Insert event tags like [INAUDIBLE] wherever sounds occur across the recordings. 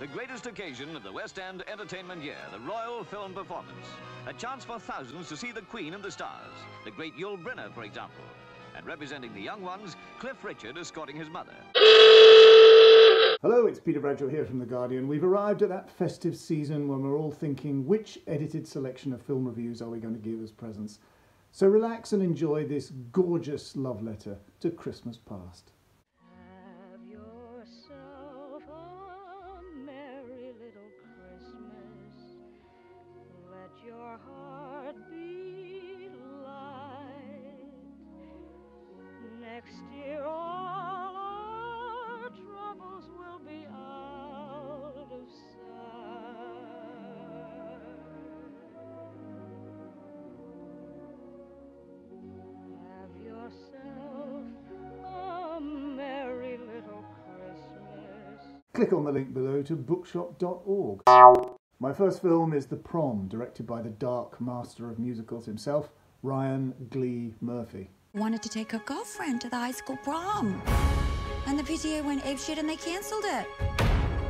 The greatest occasion of the West End entertainment year, the Royal Film Performance. A chance for thousands to see the Queen and the stars. The great Yul Brynner, for example. And representing the young ones, Cliff Richard escorting his mother. Hello, it's Peter Bradshaw here from The Guardian. We've arrived at that festive season when we're all thinking which edited selection of film reviews are we going to give as presents. So relax and enjoy this gorgeous love letter to Christmas past. Heart light. Next year, all our troubles will be out of sight. Have yourself a merry little Christmas. Click on the link below to bookshop.org. My first film is The Prom, directed by the dark master of musicals himself, Ryan Glee Murphy. wanted to take her girlfriend to the high school prom. And the PTA went apeshit and they canceled it.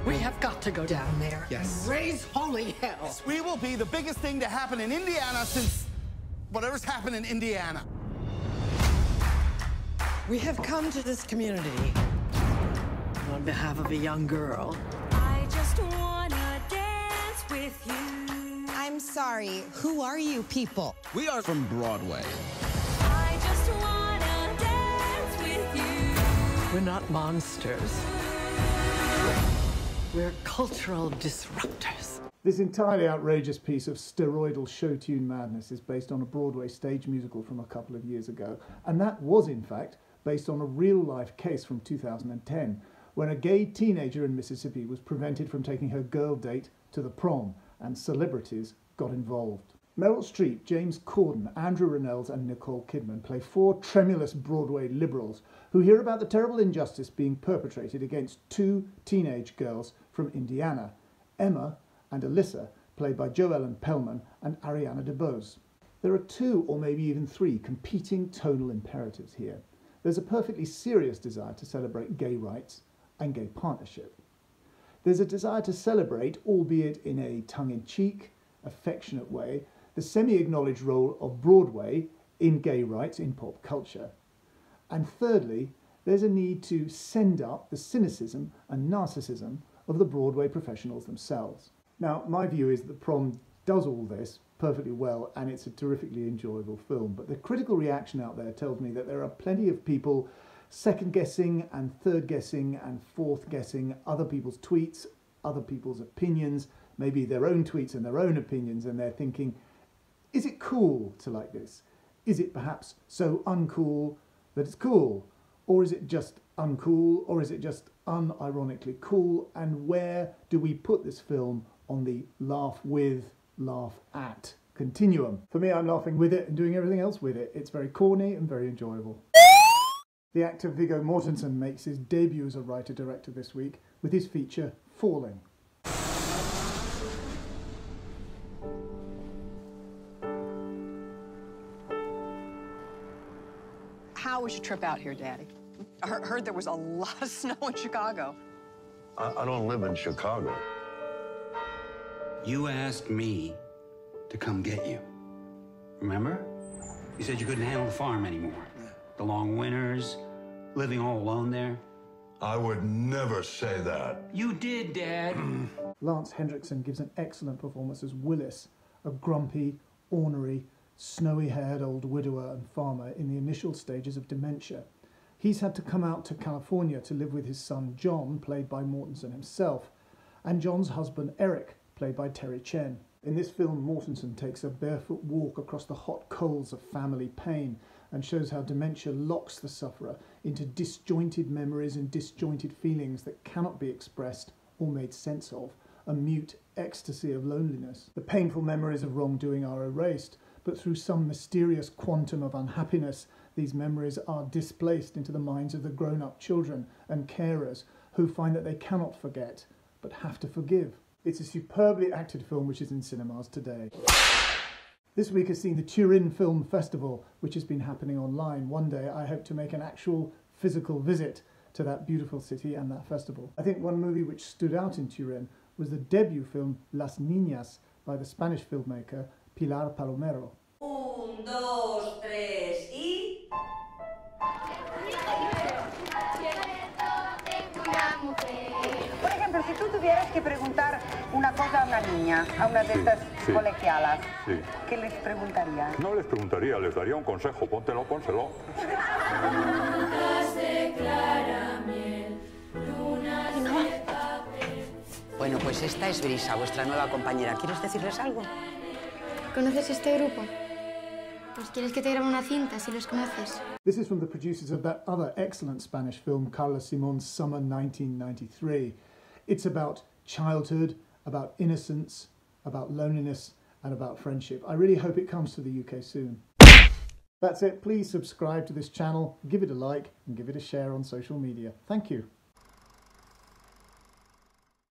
We have got to go down there. Yes. Raise holy hell. Yes, We will be the biggest thing to happen in Indiana since whatever's happened in Indiana. We have come to this community on behalf of a young girl. I just wanna dance with you. I'm sorry, who are you people? We are from Broadway. I just wanna dance with you. We're not monsters. We're cultural disruptors. This entirely outrageous piece of steroidal show tune madness is based on a Broadway stage musical from a couple of years ago, and that was, in fact, based on a real life case from 2010 when a gay teenager in Mississippi was prevented from taking her girl date to the prom, and celebrities got involved. Meryl Streep, James Corden, Andrew Rannells, and Nicole Kidman play four tremulous Broadway liberals who hear about the terrible injustice being perpetrated against two teenage girls from Indiana, Emma and Alyssa, played by Jo Ellen Pellman and Ariana DeBose. There are two or maybe even three competing tonal imperatives here. There's a perfectly serious desire to celebrate gay rights and gay partnership. There's a desire to celebrate, albeit in a tongue in cheek, affectionate way, the semi acknowledged role of Broadway in gay rights in pop culture. And thirdly, there's a need to send up the cynicism and narcissism of the Broadway professionals themselves. Now, my view is that Prom does all this perfectly well and it's a terrifically enjoyable film, but the critical reaction out there tells me that there are plenty of people second guessing and third guessing and fourth guessing other people's tweets, other people's opinions, maybe their own tweets and their own opinions, and they're thinking, is it cool to like this? Is it perhaps so uncool that it's cool? Or is it just uncool? Or is it just unironically cool? And where do we put this film on the laugh with, laugh at continuum? For me, I'm laughing with it and doing everything else with it. It's very corny and very enjoyable. The actor Viggo Mortensen makes his debut as a writer director this week with his feature Falling. How was your trip out here, Daddy? I heard, heard there was a [LAUGHS] lot of snow in Chicago. I, I don't live in Chicago. You asked me to come get you. Remember? You said you couldn't handle the farm anymore. The long winters, living all alone there. I would never say that. You did, Dad. [CLEARS THROAT] Lance Henriksen gives an excellent performance as Willis, a grumpy, ornery, snowy haired old widower and farmer in the initial stages of dementia. He's had to come out to California to live with his son John, played by Mortensen himself, and John's husband Eric, played by Terry Chen. In this film, Mortensen takes a barefoot walk across the hot coals of family pain and shows how dementia locks the sufferer into disjointed memories and disjointed feelings that cannot be expressed or made sense of, a mute ecstasy of loneliness. The painful memories of wrongdoing are erased, but through some mysterious quantum of unhappiness, these memories are displaced into the minds of the grown up children and carers who find that they cannot forget but have to forgive. It's a superbly acted film which is in cinemas today. This week has seen the Turin Film Festival, which has been happening online. One day I hope to make an actual physical visit to that beautiful city and that festival. I think one movie which stood out in Turin was the debut film Las Niñas by the Spanish filmmaker Pilar Palomero. Un, dos, tres tú tuvieras que preguntar una cosa a una niña, a una de estas sí. colegialas, Sí. ¿qué les preguntarías? No les preguntaría, les daría un consejo. Póntelo, pónselo. Bueno, pues esta es Brisa, vuestra nueva compañera. ¿Quieres decirles algo? ¿Conoces este grupo? Pues quieres que te grabe una cinta si los conoces. This is from the producers of that other excellent Spanish film, Carla Simon's Summer 1993. It's about childhood, about innocence, about loneliness, and about friendship. I really hope it comes to the UK soon. That's it. Please subscribe to this channel, give it a like, and give it a share on social media. Thank you.